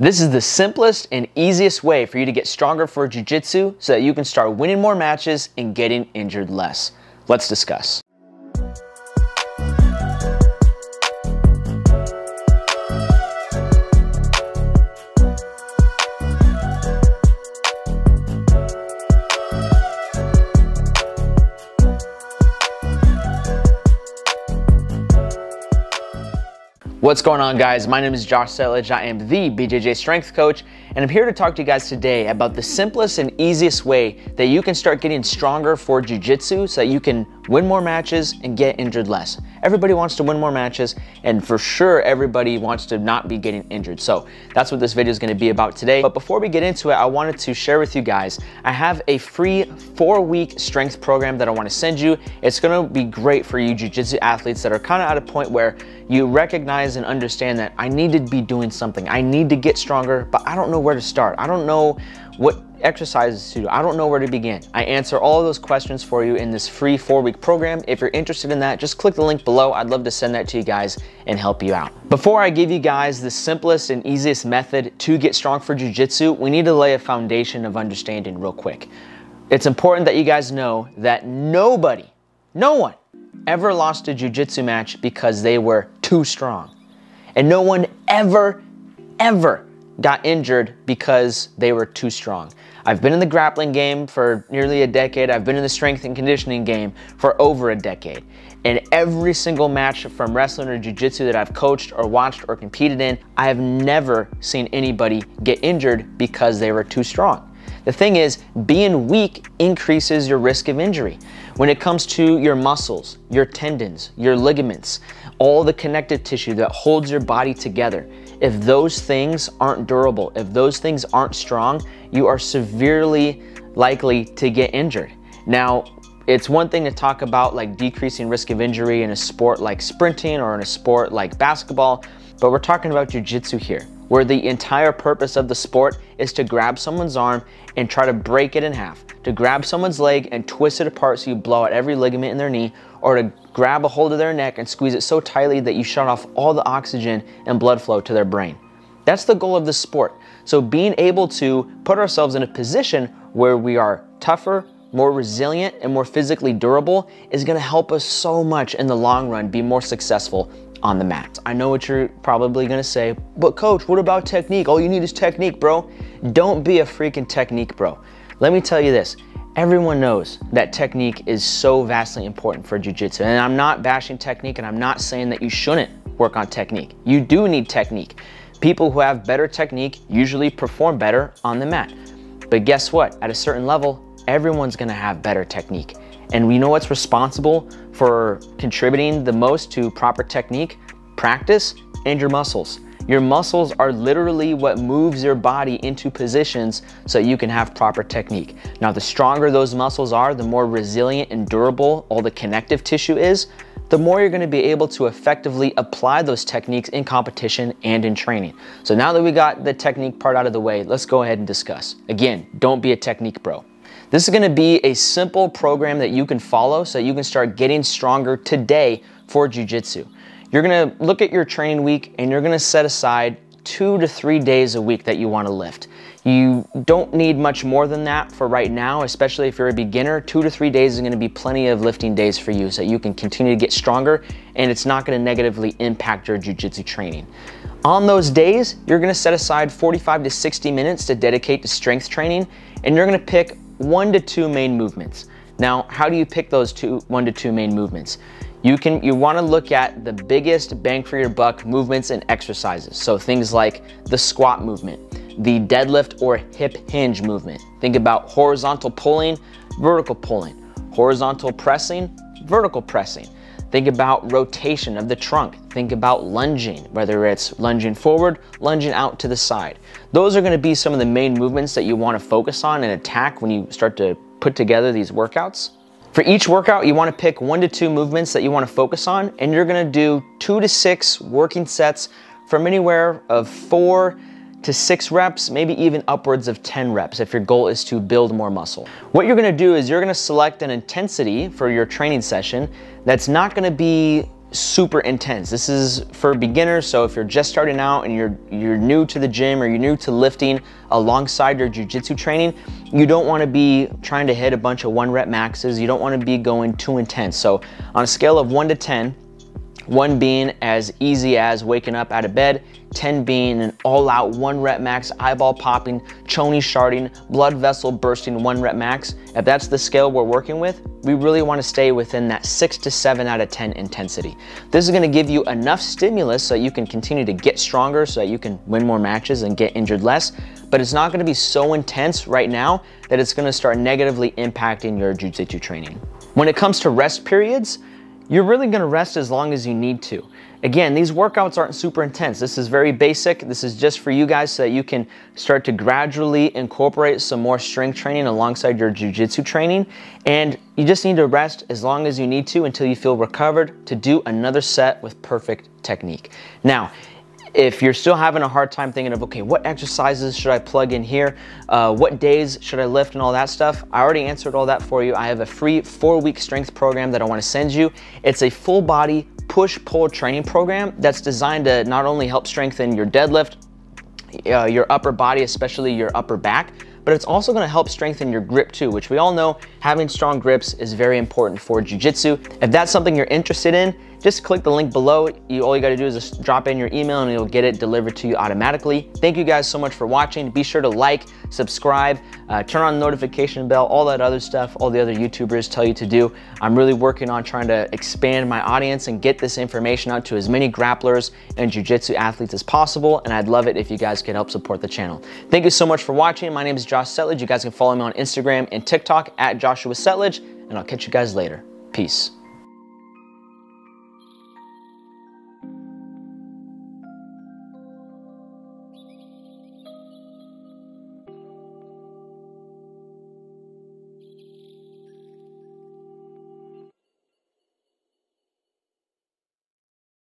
This is the simplest and easiest way for you to get stronger for Jiu-Jitsu so that you can start winning more matches and getting injured less. Let's discuss. What's going on guys? My name is Josh Settlage. I am the BJJ Strength Coach and I'm here to talk to you guys today about the simplest and easiest way that you can start getting stronger for Jiu-Jitsu so that you can win more matches and get injured less. Everybody wants to win more matches and for sure everybody wants to not be getting injured. So that's what this video is gonna be about today. But before we get into it, I wanted to share with you guys, I have a free four week strength program that I wanna send you. It's gonna be great for you Jiu-Jitsu athletes that are kind of at a point where you recognize and understand that I need to be doing something. I need to get stronger, but I don't know where to start. I don't know what exercises to do. I don't know where to begin. I answer all of those questions for you in this free four week program. If you're interested in that, just click the link below. I'd love to send that to you guys and help you out. Before I give you guys the simplest and easiest method to get strong for jujitsu, we need to lay a foundation of understanding real quick. It's important that you guys know that nobody, no one ever lost a jujitsu match because they were too strong. And no one ever, ever got injured because they were too strong. I've been in the grappling game for nearly a decade. I've been in the strength and conditioning game for over a decade. And every single match from wrestling or jiu-jitsu that I've coached or watched or competed in, I have never seen anybody get injured because they were too strong. The thing is, being weak increases your risk of injury. When it comes to your muscles, your tendons, your ligaments, all the connective tissue that holds your body together, if those things aren't durable, if those things aren't strong, you are severely likely to get injured. Now, it's one thing to talk about like decreasing risk of injury in a sport like sprinting or in a sport like basketball, but we're talking about jujitsu here where the entire purpose of the sport is to grab someone's arm and try to break it in half, to grab someone's leg and twist it apart so you blow out every ligament in their knee, or to grab a hold of their neck and squeeze it so tightly that you shut off all the oxygen and blood flow to their brain. That's the goal of the sport. So being able to put ourselves in a position where we are tougher, more resilient, and more physically durable is gonna help us so much in the long run be more successful on the mat. I know what you're probably gonna say, but coach, what about technique? All you need is technique, bro. Don't be a freaking technique, bro. Let me tell you this. Everyone knows that technique is so vastly important for jujitsu. And I'm not bashing technique and I'm not saying that you shouldn't work on technique. You do need technique. People who have better technique usually perform better on the mat. But guess what? At a certain level, everyone's gonna have better technique. And we know what's responsible for contributing the most to proper technique? Practice and your muscles. Your muscles are literally what moves your body into positions so you can have proper technique. Now, the stronger those muscles are, the more resilient and durable all the connective tissue is, the more you're gonna be able to effectively apply those techniques in competition and in training. So now that we got the technique part out of the way, let's go ahead and discuss. Again, don't be a technique bro. This is gonna be a simple program that you can follow so that you can start getting stronger today for jujitsu. You're gonna look at your training week and you're gonna set aside two to three days a week that you wanna lift. You don't need much more than that for right now, especially if you're a beginner. Two to three days is gonna be plenty of lifting days for you so you can continue to get stronger and it's not gonna negatively impact your jujitsu training. On those days, you're gonna set aside 45 to 60 minutes to dedicate to strength training and you're gonna pick one to two main movements. Now, how do you pick those two, one to two main movements? You can, you wanna look at the biggest bang for your buck movements and exercises. So things like the squat movement, the deadlift or hip hinge movement. Think about horizontal pulling, vertical pulling, horizontal pressing, vertical pressing. Think about rotation of the trunk. Think about lunging, whether it's lunging forward, lunging out to the side. Those are gonna be some of the main movements that you wanna focus on and attack when you start to put together these workouts. For each workout, you wanna pick one to two movements that you wanna focus on, and you're gonna do two to six working sets from anywhere of four to six reps, maybe even upwards of 10 reps if your goal is to build more muscle. What you're gonna do is you're gonna select an intensity for your training session that's not gonna be super intense. This is for beginners, so if you're just starting out and you're you're new to the gym or you're new to lifting alongside your jujitsu training, you don't want to be trying to hit a bunch of one rep maxes. You don't want to be going too intense. So on a scale of 1 to 10, one being as easy as waking up out of bed, 10 being an all out one rep max, eyeball popping, choni sharding, blood vessel bursting one rep max. If that's the scale we're working with, we really wanna stay within that six to seven out of 10 intensity. This is gonna give you enough stimulus so that you can continue to get stronger, so that you can win more matches and get injured less, but it's not gonna be so intense right now that it's gonna start negatively impacting your jujitsu training. When it comes to rest periods, you're really gonna rest as long as you need to. Again, these workouts aren't super intense. This is very basic. This is just for you guys so that you can start to gradually incorporate some more strength training alongside your jujitsu training. And you just need to rest as long as you need to until you feel recovered to do another set with perfect technique. Now, if you're still having a hard time thinking of, okay, what exercises should I plug in here? Uh, what days should I lift and all that stuff? I already answered all that for you. I have a free four week strength program that I wanna send you. It's a full body push pull training program that's designed to not only help strengthen your deadlift, uh, your upper body, especially your upper back, but it's also gonna help strengthen your grip too, which we all know having strong grips is very important for jujitsu. If that's something you're interested in, just click the link below. You, all you gotta do is just drop in your email and it'll get it delivered to you automatically. Thank you guys so much for watching. Be sure to like, subscribe, uh, turn on the notification bell, all that other stuff all the other YouTubers tell you to do. I'm really working on trying to expand my audience and get this information out to as many grapplers and jujitsu athletes as possible. And I'd love it if you guys could help support the channel. Thank you so much for watching. My name is Josh Settlage. You guys can follow me on Instagram and TikTok at Joshua Settlage, and I'll catch you guys later. Peace.